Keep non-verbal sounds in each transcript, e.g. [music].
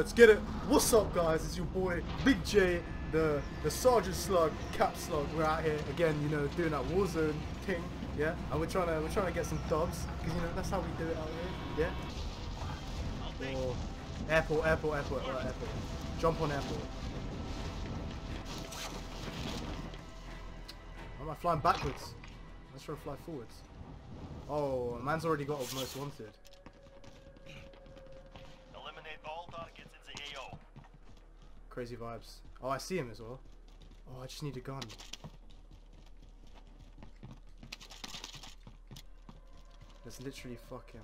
Let's get it. What's up, guys? It's your boy Big J, the the Sergeant Slug, Cap Slug. We're out here again, you know, doing that Warzone thing, yeah. And we're trying to we're trying to get some dubs, cause you know that's how we do it out here, yeah. Or airport, airport, airport, right, airport. Jump on airport. Why am I flying backwards? Let's try to fly forwards. Oh, man's already got most wanted. Crazy vibes. Oh, I see him as well. Oh, I just need a gun. Let's literally fuck him.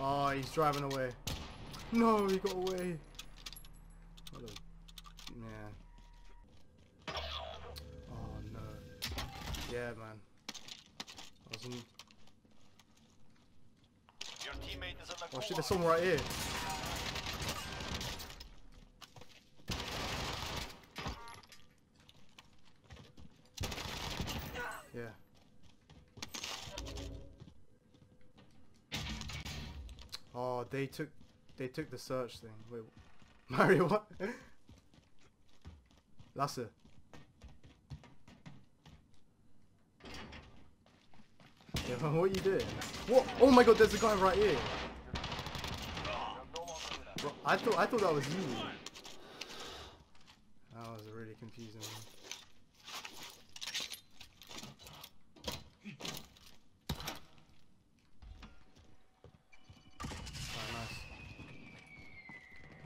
Oh, he's driving away. No, he got away. A man. Oh no. Yeah, man. I was in... Your teammate is on the Oh shit, there's someone right here. Yeah. Oh, they took they took the search thing. Wait, [laughs] Mario, what? Lasse. Yeah, [laughs] what are you doing? What? Oh my god, there's a guy right here. I thought I thought that was you. That was really confusing. Alright, nice.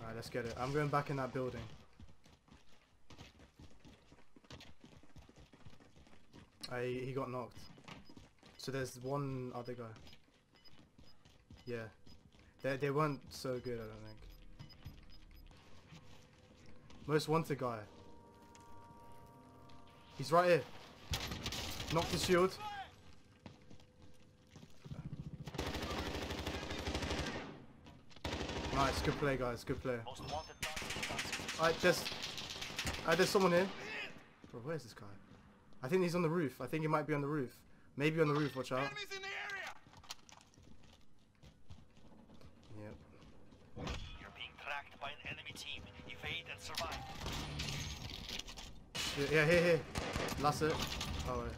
Alright, let's get it. I'm going back in that building. Ah, I he got knocked. So there's one other guy. Yeah. They they weren't so good, I don't think. Most wanted guy. He's right here. Knocked his shield. Nice, good play guys, good play. Most wanted. Alright, there's Alright, there's someone here. Bro, where's this guy? I think he's on the roof. I think he might be on the roof. Maybe on the roof, watch out. Enemies in the area! Yep. You're being tracked by an enemy team. Evade and survive. Yeah, here, here. That's it. Oh, wait.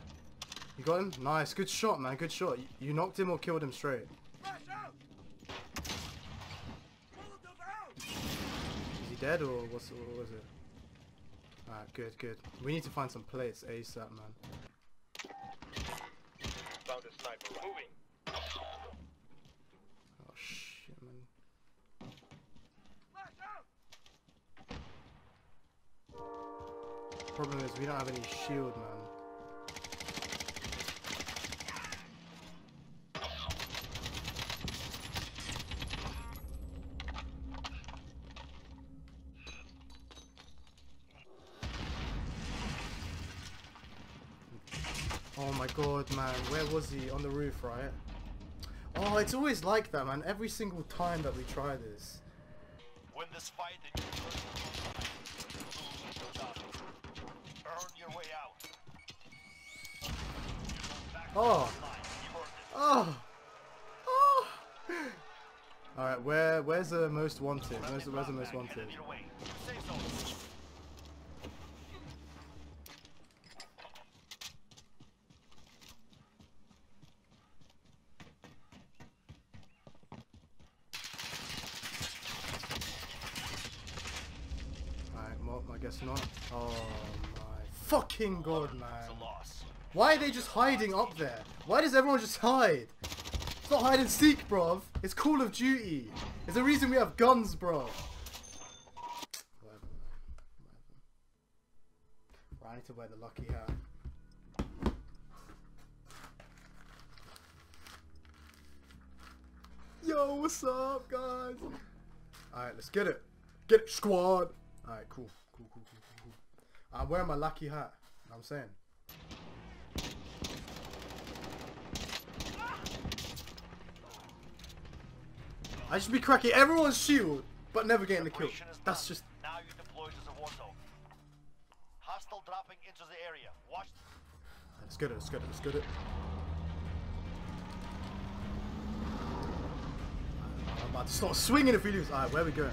You got him? Nice. Good shot, man. Good shot. You, you knocked him or killed him straight? Is he dead or what's, what was it? Alright, good, good. We need to find some plates ASAP, man. Found a sniper. Moving. Oh, shit, man. Flash out! Problem is, we don't have any shield, man. Oh my god, man. Where was he? On the roof, right? Oh, it's always like that, man. Every single time that we try this. This fight you Oh! Oh! Oh! Alright, where where's the most wanted? Where's the, where's the most wanted? Alright, well, I guess not. Oh fucking god, man. Why are they just hiding up there? Why does everyone just hide? It's not hide and seek, bruv. It's Call of Duty. There's a reason we have guns, bruv. Whatever, man. Whatever. I need to wear the lucky hat. Yo, what's up, guys? Alright, let's get it. Get it, squad. Alright, cool, cool, cool, cool. I'm wearing my lucky hat. You know what I'm saying? I should be cracking everyone's shield, but never getting the kill. That's just Now you deploy to the war zone. Hostile dropping into the area. Watch. Let's get it, let's get it, let's get it. I'm about to start swinging if we lose. Alright, where are we going?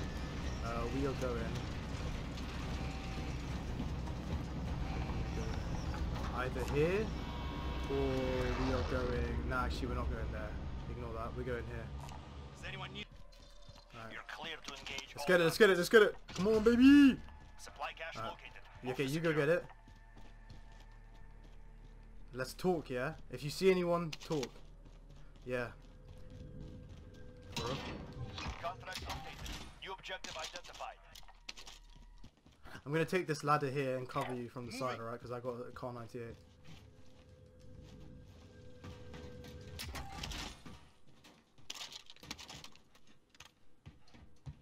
Uh, we are going... Either here, or we are going... Nah, actually we're not going there. Ignore that, we're going here. Is anyone new? Alright. You're clear to engage. Let's get it, let's get it, let's get it! Come on, baby! Supply cache Alright. located. Okay, you go get it. Let's talk, yeah? If you see anyone, talk. Yeah. Bro. Contract updated. New objective identified. I'm gonna take this ladder here and cover you from the side, alright? Because I got a Kar98.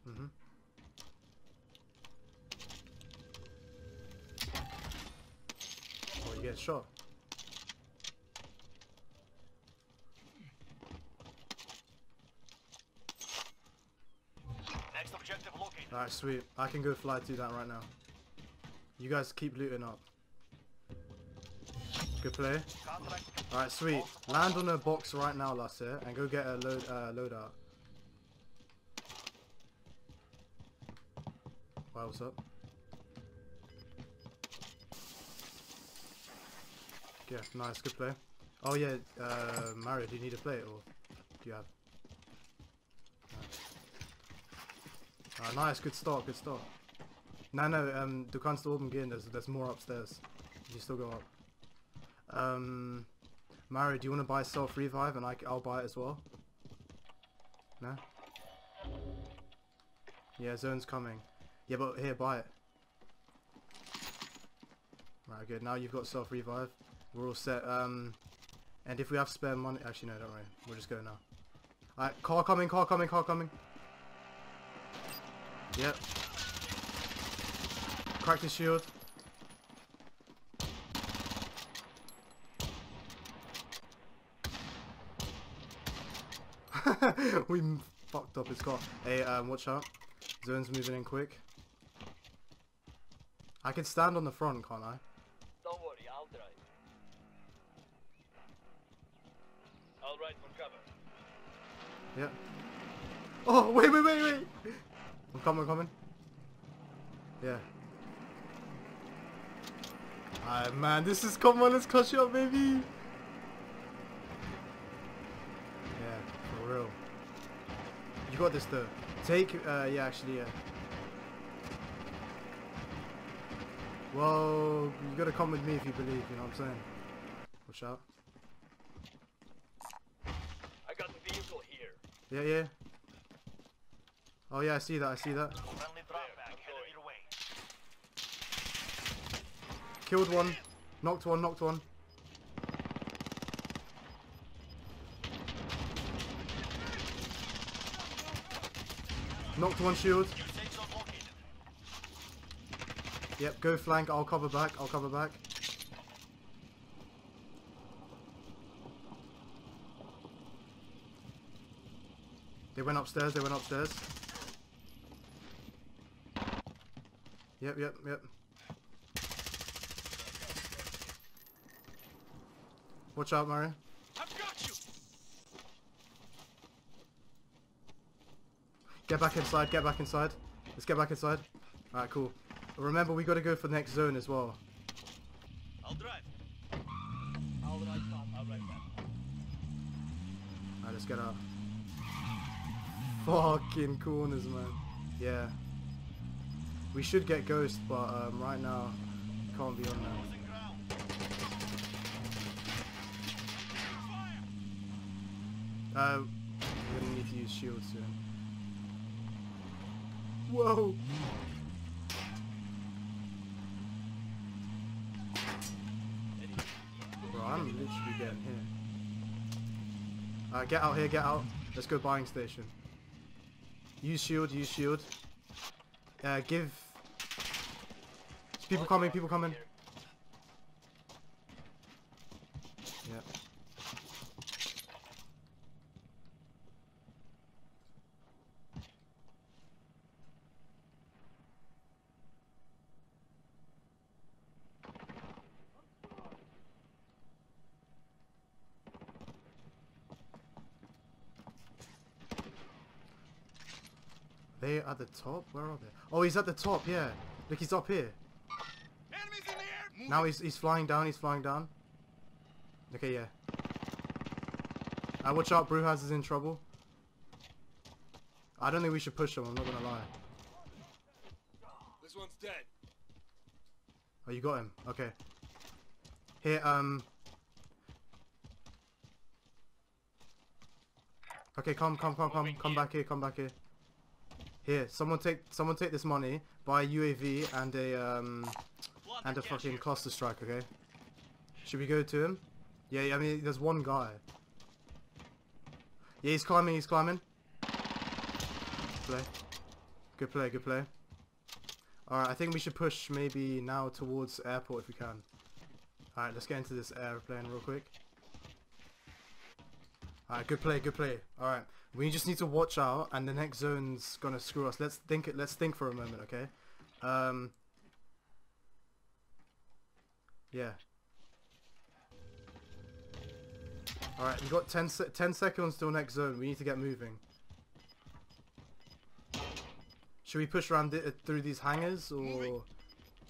Mm-hmm. Oh, you get shot. Next objective located. Alright, sweet. I can go fly to that right now. You guys keep looting up. Good play. Alright, sweet. Land on a box right now, Lasse, and go get a load uh, loadout. Why, what's up? Yeah, nice, good play. Oh yeah, uh, Mario, do you need a plate or do you have? Ah, nice, good start, good start. No, no, um, du kannst oben gehen, there's, there's more upstairs. You still go up. Um, Mario, do you want to buy self revive and I, will buy it as well? No? Yeah, zone's coming. Yeah, but here, buy it. Right, good. Now you've got self revive. We're all set. Um, and if we have spare money, actually no, don't worry. We'll just go now. Alright, car coming, car coming, car coming. Yep. Crack the shield. [laughs] we fucked up his car. Hey, um, watch out. Zone's moving in quick. I can stand on the front, can't I? Don't worry, I'll drive. I'll ride for cover. Yeah. Oh, wait, wait, wait, wait! Coming, I'm coming. Yeah. Alright, man, this is, come on, let's clutch it up, baby! Yeah, for real. You got this, though. Take, uh, yeah, actually, yeah. Well, you gotta come with me if you believe, you know what I'm saying? Watch out. I got the vehicle here. Yeah, yeah. Oh yeah, I see that, I see that. friendly drop bag headed your way. Killed one. Knocked one, knocked one. Knocked one shield. New safe zone located. Yep, go flank. I'll cover back. I'll cover back. They went upstairs. They went upstairs. Yep, yep, yep. Watch out, Mario. I've got you! Get back inside, get back inside. Let's get back inside. Alright, cool. Remember, we gotta go for the next zone as well. I'll drive. I'll back. I'll back. Alright, let's get out. Fucking corners, man. Yeah. We should get Ghost, but um, right now, can't be on that. Uh, we're gonna need to use shield soon. Whoa! Bro, I'm literally getting here. Alright, get out here, get out. Let's go buying station. Use shield, use shield. Uh, give... People coming, people coming. Yeah. They at the top? Where are they? Oh, he's at the top, yeah. Look, he's up here. Enemies in the air! Now he's he's flying down, he's flying down. Okay, yeah. Uh, watch out, Brujas is in trouble. I don't think we should push him, I'm not gonna lie. This one's dead. Oh, you got him. Okay. Here, um... Okay, come, come, come, come, come back here, come back here. Here, someone take, someone take this money, buy a UAV and a, um, and a fucking cluster strike, okay? Should we go to him? Yeah, yeah, I mean, there's one guy. Yeah, he's climbing, he's climbing. Play. Good play, good play. Alright, I think we should push maybe now towards airport if we can. Alright, let's get into this airplane real quick. Alright, good play, good play. Alright, we just need to watch out and the next zone's gonna screw us. Let's think it let's think for a moment, okay? Um Yeah. Alright, we've got 10, se 10 seconds till next zone. We need to get moving. Should we push around it, through these hangars or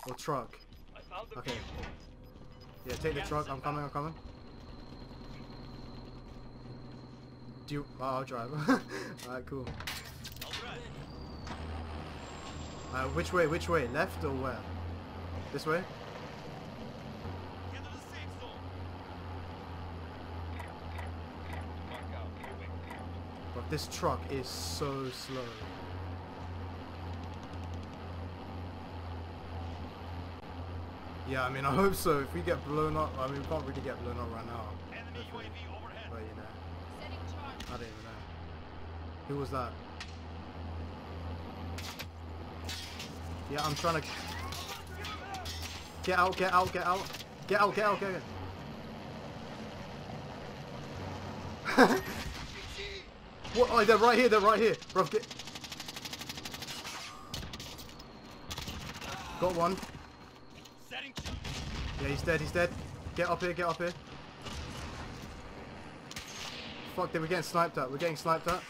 or truck? I found the Okay. Yeah, take the truck. I'm coming. I'm coming. Do you? Oh, I'll drive. [laughs] Alright, cool. Uh, which way? Which way? Left or where? This way? But this truck is so slow. Yeah, I mean, I hope so. If we get blown up, I mean, we can't really get blown up right now. Enemy Hopefully. UAV overhead. But you know, Setting charge. I don't even know. Who was that? Yeah, I'm trying to. Get out! Get out! Get out! Get out! Get out! Get out! [laughs] what? Oh, they're right here! They're right here, bro. Get. Got one. Yeah, he's dead, he's dead. Get up here, get up here. Fuck, they were getting sniped at. We're getting sniped at.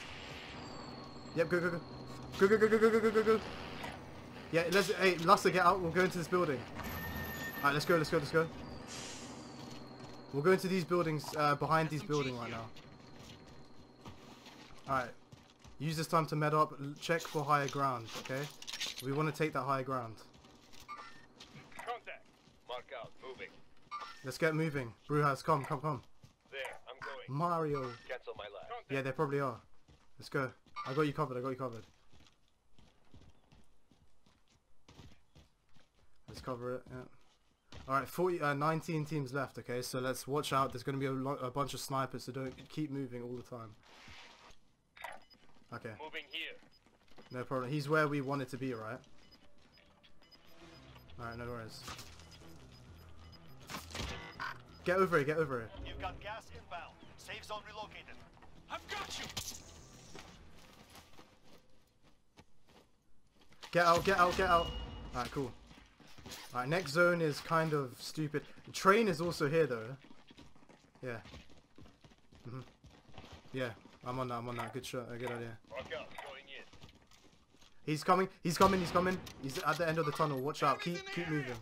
Yep, go, go, go. Go, go, go, go, go, go, go, go, go. Yeah, let's, hey, Lasse, get out. We'll go into this building. Alright, let's go, let's go, let's go. We'll go into these buildings, uh, behind these building right now. Alright. Use this time to med up. Check for higher ground, okay? We want to take that higher ground. Contact. Mark out. Moving. Let's get moving. Brujas, come, come, come. There. I'm going. Mario. Cancel my life. Yeah, they probably are. Let's go. I got you covered. I got you covered. Let's cover it. Yeah. All right, 40, uh, 19 teams left. Okay, so let's watch out. There's going to be a, a bunch of snipers, so don't keep moving all the time. Okay, Moving here. no problem. He's where we wanted to be, right? All right, no worries. Get over it. Get over it. You've got gas inbound. Safe zone relocated. I've got you. Get out, get out, get out. Alright, cool. Alright, next zone is kind of stupid. The train is also here though. Yeah. hmm Yeah, I'm on that, I'm on that. Good shot, a good idea. Mark out. Going in. He's coming, he's coming, he's coming. He's at the end of the tunnel. Watch out, keep keep moving.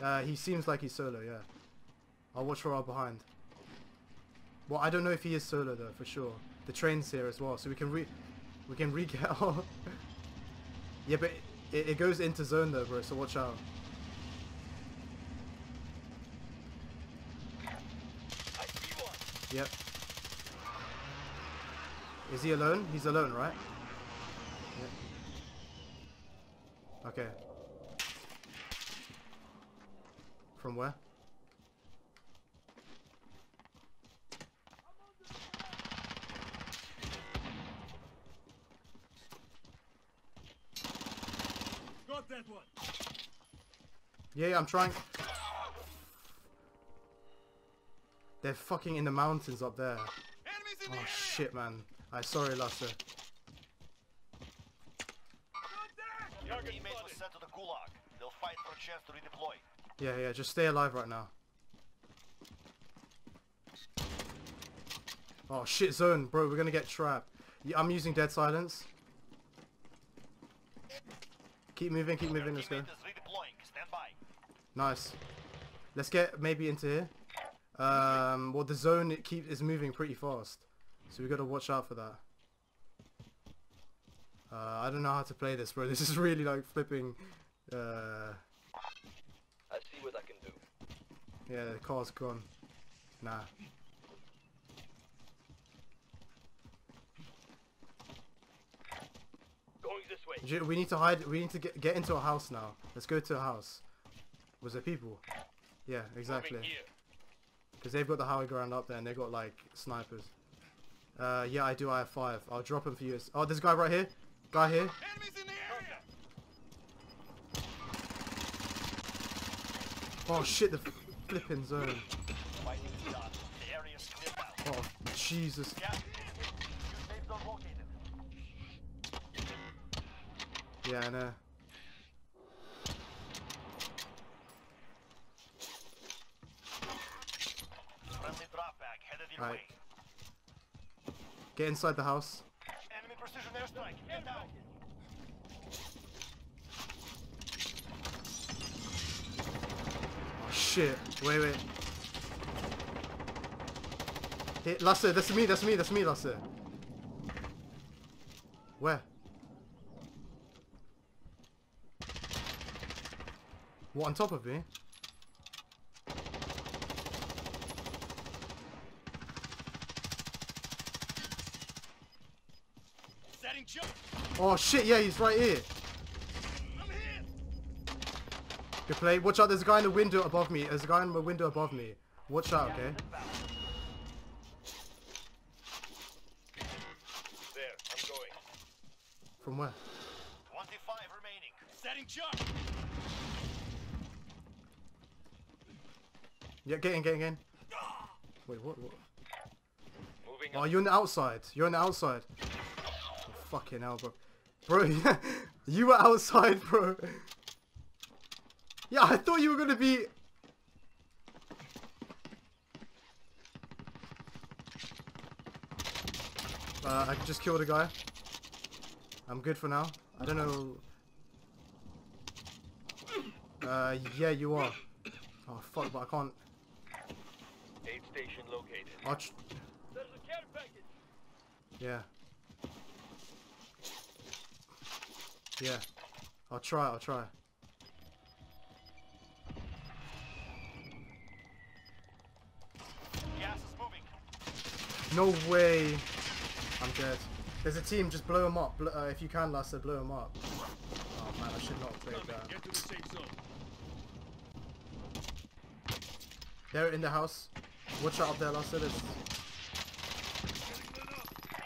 Uh, he seems like he's solo, yeah. I'll watch for our behind. Well, I don't know if he is solo though, for sure. The train's here as well, so we can re we can re-get [laughs] out. Yeah, but it, it goes into zone though, bro. So watch out. Yep. Is he alone? He's alone, right? Yep. Okay. From where? That one. Yeah, yeah, I'm trying. They're fucking in the mountains up there. Enemies in oh, the Oh air. shit, man. I sorry, Lasse. Contact. Your Target teammate was spotted. sent to the gulag. They'll fight for a chance to redeploy. Yeah, yeah, just stay alive right now. Oh shit, zone, bro. We're gonna get trapped. Yeah, I'm using dead silence. Keep moving, keep moving, let's go. teammate is redeploying. Stand by. Nice. Let's get maybe into here. Um, well, the zone it keep is moving pretty fast, so we got to watch out for that. Uh, I don't know how to play this, bro. [laughs] This is really like flipping. Uh, I see what I can do. yeah, the car's gone. Nah. Going this way. J- We need to hide. We need to get get into a house now. Let's go to a house. Was there people? Yeah, exactly. Because they've got the high ground up there and they've got like snipers. Uh, yeah, I do. I have five. I'll drop them for you. Oh, there's a guy right here. Guy here. Enemies in the area. Oh shit, the flipping zone. Fighting is done. The area is cleared out. Oh Jesus. Yeah. New safe zone located. Yeah, I know. Friendly drop bag headed your Right. way. Get inside the house. Enemy precision airstrike. Get down. Oh shit. Wait, wait. Hey, Lasse, that's me, that's me, that's me, Lasse. Where? What, on top of me? Setting. Oh shit, yeah, he's right here. I'm here. Good play. Watch out, there's a guy in the window above me. There's a guy in the window above me. Watch out, okay? There. I'm going. From where? 25 remaining. Setting jump. Yeah, get in, get in, get in. Wait, what? what? Moving Oh, up. you're on the outside. You're on the outside. Oh, fucking hell, bro. Bro, [laughs] you were outside, bro. Yeah, I thought you were gonna be. Uh, I just killed a guy. I'm good for now. I don't know. Uh, yeah, you are. Oh fuck, but I can't. Aid station located. I'll There's a care package. Yeah. Yeah. I'll try, I'll try. Gas is moving. No way. I'm dead. There's a team, just blow them up. Bl- uh, if you can, Lasse, blow them up. Oh man, I should not have played that. Get to the safe zone. They're in the house. Watch out up there, Lasse. There's...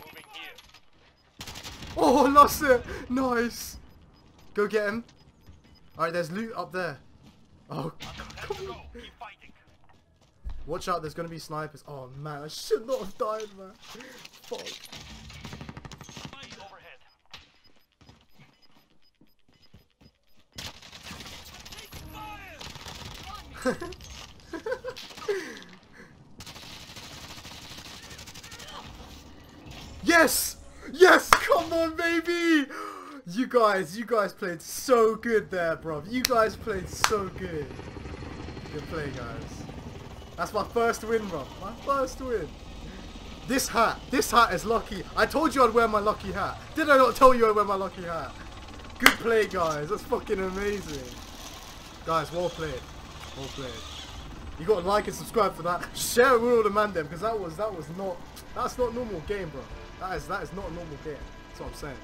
Moving here. Oh, Lasse! Nice! Go get him. Alright, there's loot up there. Oh. Keep fighting. watch out, there's gonna be snipers. Oh man, I should not have died, man. Fuck. Overhead. [laughs] [laughs] Yes! Yes! Come on, baby! You guys, you guys played so good there, bro. You guys played so good. Good play, guys. That's my first win, bro. My first win. This hat, this hat is lucky. I told you I'd wear my lucky hat. Did I not tell you I'd wear my lucky hat? Good play, guys. That's fucking amazing. Guys, well played. Well played. You gotta like and subscribe for that. Share it with all the man because that was that was not that's not normal game, bro. That is that is not a normal game. That's what I'm saying.